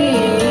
you.